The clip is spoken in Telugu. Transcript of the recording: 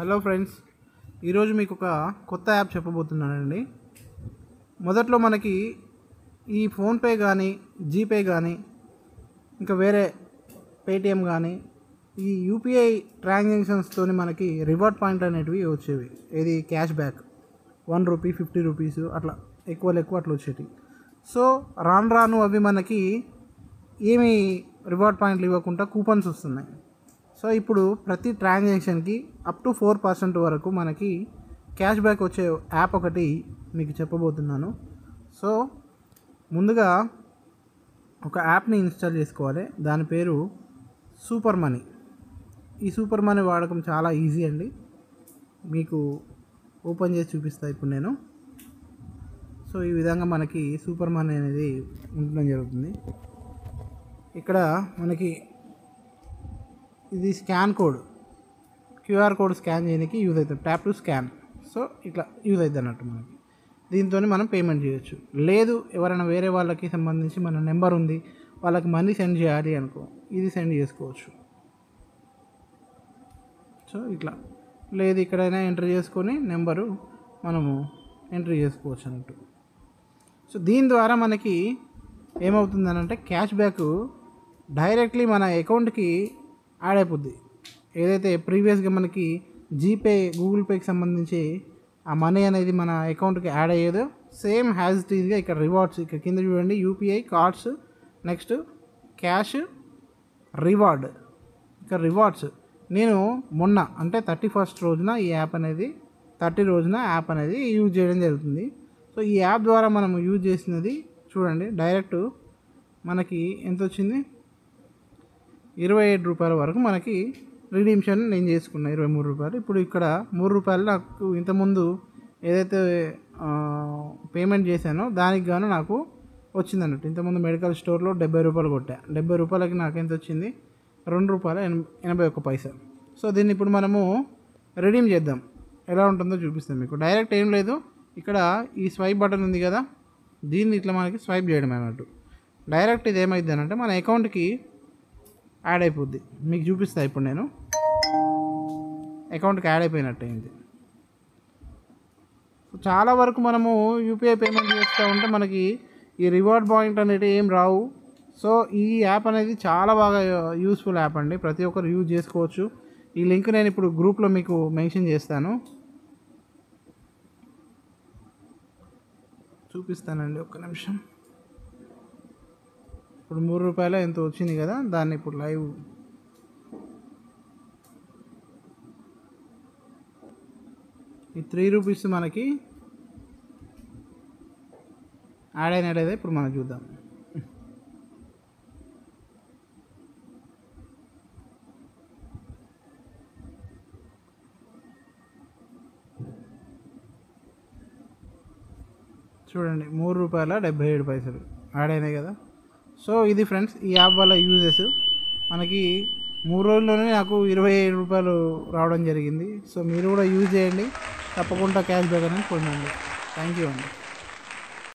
హలో ఫ్రెండ్స్ ఈరోజు మీకు ఒక కొత్త యాప్ చెప్పబోతున్నానండి. మొదట్లో మనకి ఈ ఫోన్పే కానీ జీపే కానీ ఇంకా వేరే పేటిఎం కానీ ఈ యూపీఐ ట్రాన్సాక్షన్స్తో మనకి రివార్డ్ పాయింట్ అనేటివి వచ్చేవి. ఏది cash back one rupee fifty rupees అట్లా ఎక్కువ ఎక్కువ అట్లా వచ్చేవి సో రాను రాను అవి మనకి ఏమి రివార్డ్ పాయింట్లు ఇవ్వకుండా కూపన్స్ వస్తున్నాయి. సో ఇప్పుడు ప్రతి ట్రాన్సాక్షన్కి అప్ టు ఫోర్ పర్సెంట్ వరకు మనకి క్యాష్ బ్యాక్ వచ్చే యాప్ ఒకటి మీకు చెప్పబోతున్నాను. సో ముందుగా ఒక యాప్ని ఇన్స్టాల్ చేసుకోవాలి. దాని పేరు సూపర్ మనీ. ఈ సూపర్ మనీ వాడకం చాలా ఈజీ అండి. మీకు ఓపెన్ చేసి చూపిస్తా ఇప్పుడు నేను. సో ఈ విధంగా మనకి సూపర్ మనీ అనేది ఉండడం జరుగుతుంది. ఇక్కడ మనకి ఇది scan code. QR code scan చేయడానికి యూజ్ అవుతుంది. Tap to scan. సో ఇట్లా యూజ్ అవుతుంది అన్నట్టు మనకి. దీంతో మనం పేమెంట్ చేయొచ్చు. లేదు ఎవరైనా వేరే వాళ్ళకి సంబంధించి మన నెంబర్ ఉంది వాళ్ళకి మనీ సెండ్ చేయాలి అనుకో ఇది సెండ్ చేసుకోవచ్చు. సో ఇట్లా. లేదు ఇక్కడైనా ఎంటర్ చేసుకొని నెంబరు మనము ఎంట్రీ చేసుకోవచ్చు అన్నట్టు. సో దీని ద్వారా మనకి ఏమవుతుందనంటే క్యాష్ బ్యాక్ డైరెక్ట్లీ మన అకౌంట్కి యాడ్ అయిపోద్ది ఏదైతే ప్రీవియస్గా మనకి జీపే గూగుల్ పేకి సంబంధించి ఆ మనీ అనేది మన అకౌంట్కి యాడ్ అయ్యేదో సేమ్ హ్యాజ్ ఇట్ ఈజ్గా ఇక్కడ రివార్డ్స్ ఇక్కడ కింద చూడండి UPI cards next cash reward. ఇక్కడ రివార్డ్స్. నేను మొన్న అంటే థర్టీ ఫస్ట్ రోజున ఈ యాప్ అనేది థర్టీ రోజున యాప్ అనేది యూజ్ చేయడం జరుగుతుంది. సో ఈ యాప్ ద్వారా మనం యూజ్ చేసినది చూడండి డైరెక్ట్ మనకి ఎంత వచ్చింది ఇరవై ఏడు రూపాయల వరకు మనకి రిడీమ్షన్ నేను చేసుకున్నా ఇరవై మూడు రూపాయలు. ఇప్పుడు ఇక్కడ మూడు రూపాయలు నాకు ఇంతకుముందు ఏదైతే పేమెంట్ చేశానో దానికి గాను నాకు వచ్చింది అన్నట్టు. ఇంతకుముందు మెడికల్ స్టోర్లో డెబ్బై రూపాయలు కొట్టా. డెబ్బై రూపాయలకి నాకు ఎంత వచ్చింది? రెండు రూపాయల ఎనభై ఎనభై ఒక్క పైసా. సో దీన్ని ఇప్పుడు మనము రెడీమ్ చేద్దాం. ఎలా ఉంటుందో చూపిస్తాం మీకు. డైరెక్ట్ ఏం లేదు. ఇక్కడ ఈ స్వైప్ బటన్ ఉంది కదా దీన్ని ఇట్లా మనకి స్వైప్ చేయడం అన్నట్టు. డైరెక్ట్ ఇది ఏమైంది అంటే మన అకౌంట్కి యాడ్ అయిపోద్ది మీకు చూపిస్తా ఇప్పుడు నేను. అకౌంట్కి యాడ్ అయిపోయినట్టు అయింది చాలా వరకు మనము యూపీఐ పేమెంట్ చేస్తూ ఉంటే మనకి ఈ రివార్డ్ పాయింట్ అనేది ఏం రావు. సో ఈ యాప్ అనేది చాలా బాగా యూస్ఫుల్ యాప్ అండి. ప్రతి ఒక్కరు యూజ్ చేసుకోవచ్చు. ఈ లింక్ నేను ఇప్పుడు గ్రూప్లో మీకు మెన్షన్ చేస్తాను. చూపిస్తానండి ఒక్క నిమిషం. ఇప్పుడు మూడు రూపాయలు ఎంత వచ్చింది కదా దాన్ని ఇప్పుడు లైవ్. ఈ త్రీ రూపీస్ మనకి యాడ్ అయినట్టయితే ఇప్పుడు మనం చూద్దాం. చూడండి మూడు రూపాయల డెబ్బై ఏడు పైసలు యాడ్ అయినాయి కదా. సో ఇది ఫ్రెండ్స్ ఈ యాప్ వల్ల యూజెస్. మనకి మూడు రోజుల్లోనే నాకు ఇరవై ఏడు రూపాయలు రావడం జరిగింది. సో మీరు కూడా యూజ్ చేయండి. తప్పకుండా క్యాష్ బ్యాక్ అనేది పొందండి. థ్యాంక్ యూ అండి.